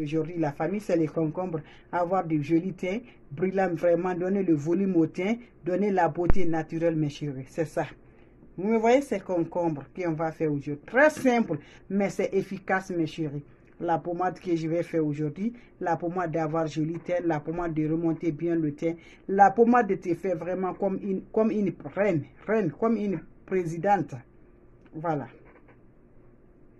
Aujourd'hui, la famille, c'est les concombres. Avoir du joli teint, brillant vraiment, donner le volume au teint, donner la beauté naturelle, mes chéris. C'est ça. Vous voyez ces concombres qu'on va faire aujourd'hui? Très simple, mais c'est efficace, mes chéris. La pommade que je vais faire aujourd'hui, la pommade d'avoir joli teint, la pommade de remonter bien le teint, la pommade de te faire vraiment comme une, comme une reine, reine, comme une présidente. Voilà.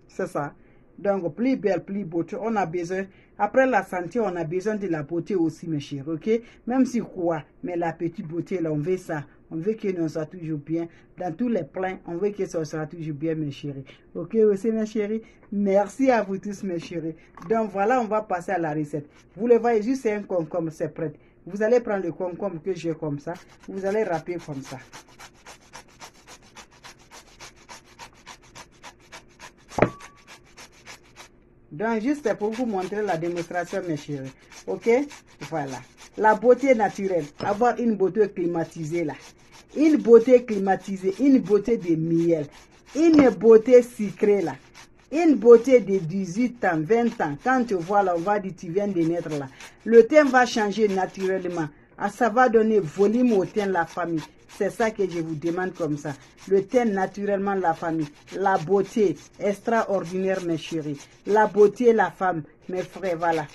C'est ça. Donc, plus belle, plus beauté. On a besoin, après la santé, on a besoin de la beauté aussi, mes chéris, ok? Même si quoi, mais la petite beauté, là, on veut ça. On veut que nous soit toujours bien. Dans tous les plans, on veut que ça soit toujours bien, mes chéris. Ok, aussi, mes chéris? Merci à vous tous, mes chéris. Donc, voilà, on va passer à la recette. Vous le voyez, juste un concombre, c'est prêt. Vous allez prendre le concombre que j'ai comme ça. Vous allez râper comme ça. Donc, juste pour vous montrer la démonstration, mes chéris. Ok? Voilà. La beauté naturelle. Avoir une beauté climatisée là. Une beauté climatisée. Une beauté de miel. Une beauté sucrée là. Une beauté de 18 ans, 20 ans. Quand tu vois là, on va dire tu viens de naître là. Le teint va changer naturellement. Ah, ça va donner volume au de la famille. C'est ça que je vous demande comme ça. Le teint naturellement la famille. La beauté extraordinaire, mes chéris. La beauté, la femme, mes frères, voilà.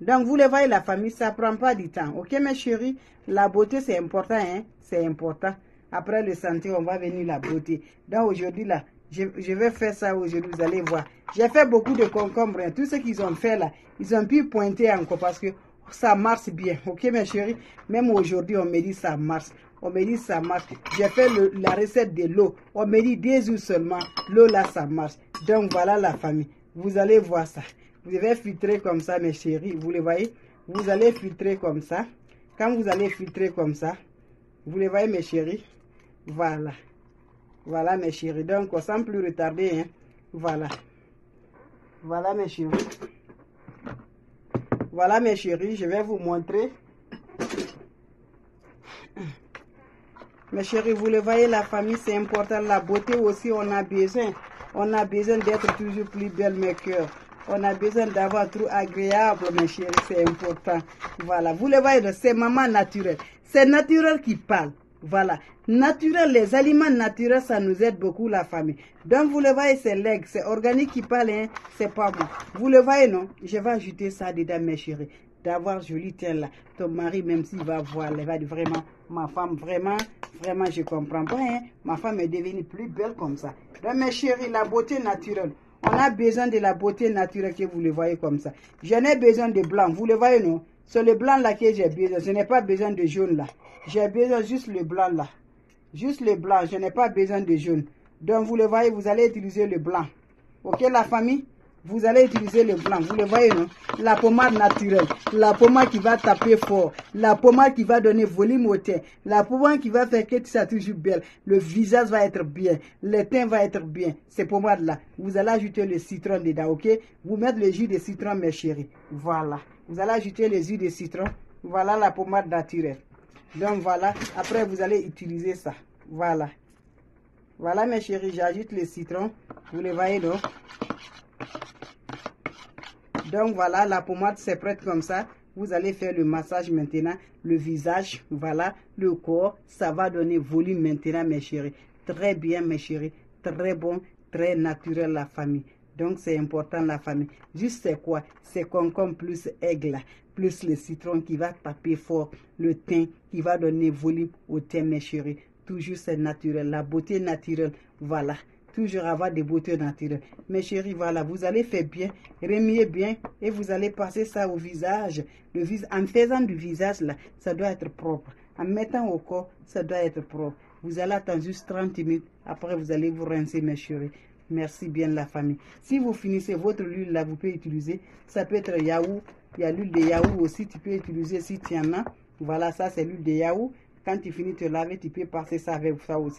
Donc, vous le voyez, la famille, ça prend pas du temps. Ok, mes chéris? La beauté, c'est important, hein? C'est important. Après le santé, on va venir la beauté. Donc, aujourd'hui, là, je, je, vais faire ça aujourd'hui, vous allez voir. J'ai fait beaucoup de concombres. Hein. Tout ce qu'ils ont fait là, ils ont pu pointer encore parce que ça marche bien. Ok, mes chéris? Même aujourd'hui, on me dit ça marche. On me dit ça marche. J'ai fait la recette de l'eau. On me dit deux jours seulement. L'eau là, ça marche. Donc voilà la famille. Vous allez voir ça. Vous devez filtrer comme ça, mes chéris. Vous le voyez? Vous allez filtrer comme ça. Quand vous allez filtrer comme ça, vous le voyez, mes chéris? Voilà. Voilà, mes chéris. Donc, sans plus retarder, hein. Voilà. Voilà, mes chéris. Voilà, mes chéris. Je vais vous montrer. Mes chéris, vous le voyez, la famille, c'est important. La beauté aussi, on a besoin. On a besoin d'être toujours plus belle, mes cœurs. On a besoin d'avoir trop agréable, mes chéris, c'est important. Voilà, vous le voyez, c'est maman naturelle. C'est naturel qui parle. Voilà. Naturel, les aliments naturels, ça nous aide beaucoup, la famille. Donc, vous le voyez, c'est l'aigle, c'est organique qui parle, hein, c'est pas bon. Vous le voyez, non? Je vais ajouter ça dedans, mes chéris. D'avoir joli teint là. Ton mari, même s'il va voir, il va dire vraiment, ma femme, vraiment, vraiment, je comprends pas, hein. Ma femme est devenue plus belle comme ça. Donc, mes chéris, la beauté naturelle. On a besoin de la beauté naturelle que vous le voyez comme ça. Je n'ai besoin de blanc. Vous le voyez, non? C'est le blanc là que j'ai besoin. Je n'ai pas besoin de jaune là. J'ai besoin juste le blanc là. Juste le blanc. Je n'ai pas besoin de jaune. Donc, vous le voyez, vous allez utiliser le blanc. Ok, la famille? Vous allez utiliser le blanc. Vous le voyez, non? La pommade naturelle. La pommade qui va taper fort. La pommade qui va donner volume au teint. La pommade qui va faire que tu sois toujours belle. Le visage va être bien. Le teint va être bien. Ces pommades-là. Vous allez ajouter le citron dedans, ok? Vous mettez le jus de citron, mes chéris. Voilà. Vous allez ajouter le jus de citron. Voilà la pommade naturelle. Donc voilà. Après, vous allez utiliser ça. Voilà. Voilà, mes chéris. J'ajoute le citron. Vous le voyez, donc donc voilà, la pommade c'est prête comme ça. Vous allez faire le massage maintenant, le visage, voilà, le corps. Ça va donner volume maintenant, mes chéris. Très bien, mes chéris. Très bon, très naturel la famille. Donc c'est important la famille. Juste c'est quoi? C'est concombre plus aigle, plus le citron qui va taper fort, le thym qui va donner volume au thym, mes chéris. Toujours c'est naturel, la beauté naturelle, voilà toujours avoir des beautés naturelles. Mes chéris, voilà, vous allez faire bien, remuer bien et vous allez passer ça au visage. En faisant du visage, là, ça doit être propre. En mettant au corps, ça doit être propre. Vous allez attendre juste 30 minutes. Après, vous allez vous rincer, mes chéris. Merci bien la famille. Si vous finissez votre huile là, vous pouvez utiliser. Ça peut être yaourt. Il y a l'huile de yaourt aussi. Tu peux utiliser si tu en as. Voilà, ça c'est l'huile de yaourt. Quand tu finis de laver, tu peux passer ça avec ça aussi.